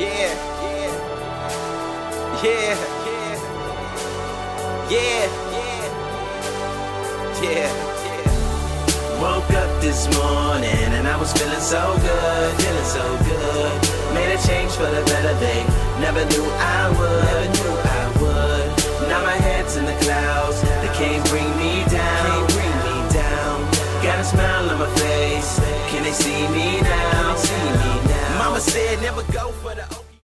Yeah, yeah, yeah, yeah, yeah, yeah. Woke up this morning and I was feeling so good, feeling so good. Made a change for the better, they never knew I would, knew I would. Now my head's in the clouds, they can't bring me down, can't bring me down. Got a smile on my face, can they see me now? Said never go for the